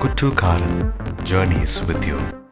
Kuttu Karan journeys with you.